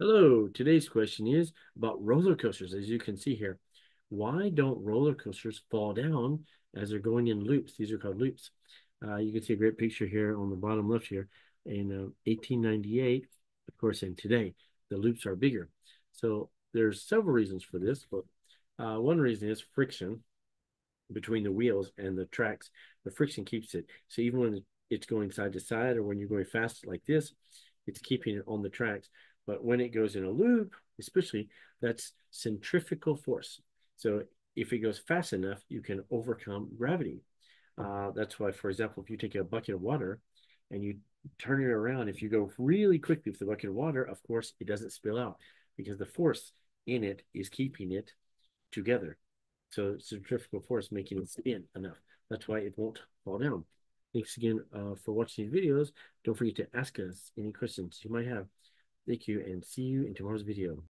Hello, today's question is about roller coasters. As you can see here, why don't roller coasters fall down as they're going in loops? These are called loops. Uh, you can see a great picture here on the bottom left here. In uh, 1898, of course, and today, the loops are bigger. So there's several reasons for this, but uh, one reason is friction between the wheels and the tracks. The friction keeps it. So even when it's going side to side or when you're going fast like this, it's keeping it on the tracks. But when it goes in a loop, especially, that's centrifugal force. So if it goes fast enough, you can overcome gravity. Uh, that's why, for example, if you take a bucket of water and you turn it around, if you go really quickly with the bucket of water, of course, it doesn't spill out because the force in it is keeping it together. So centrifugal force making it spin enough. That's why it won't fall down. Thanks again uh, for watching these videos. Don't forget to ask us any questions you might have. Thank you and see you in tomorrow's video.